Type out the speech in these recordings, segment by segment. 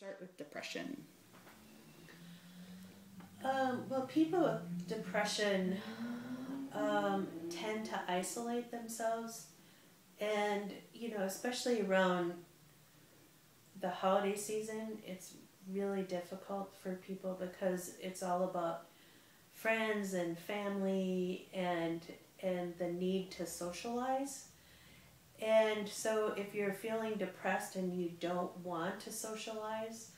start with depression? Um, well, people with depression um, tend to isolate themselves, and you know, especially around the holiday season, it's really difficult for people because it's all about friends and family and and the need to socialize. And so if you're feeling depressed and you don't want to socialize,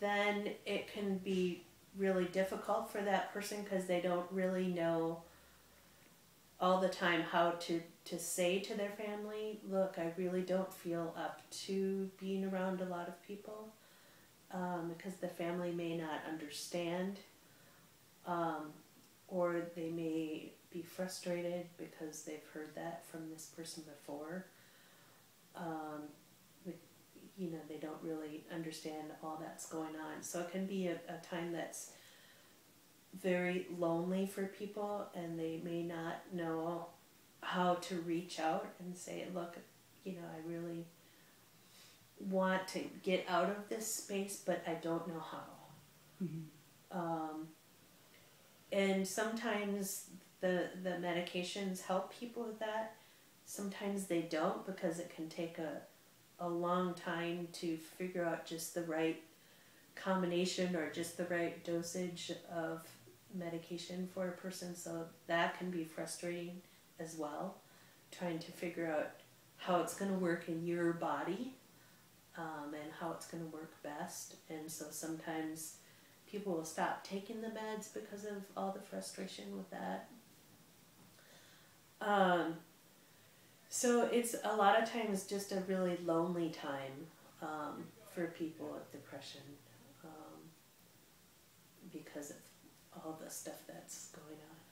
then it can be really difficult for that person because they don't really know all the time how to, to say to their family, look, I really don't feel up to being around a lot of people um, because the family may not understand um, or they frustrated because they've heard that from this person before. Um, you know, they don't really understand all that's going on. So it can be a, a time that's very lonely for people and they may not know how to reach out and say, look, you know, I really want to get out of this space, but I don't know how. Mm-hmm. Um, and sometimes the the medications help people with that. Sometimes they don't because it can take a a long time to figure out just the right combination or just the right dosage of medication for a person. So that can be frustrating as well, trying to figure out how it's going to work in your body um, and how it's going to work best. And so sometimes people will stop taking the meds because of all the frustration with that. Um, so it's a lot of times just a really lonely time um, for people with depression um, because of all the stuff that's going on.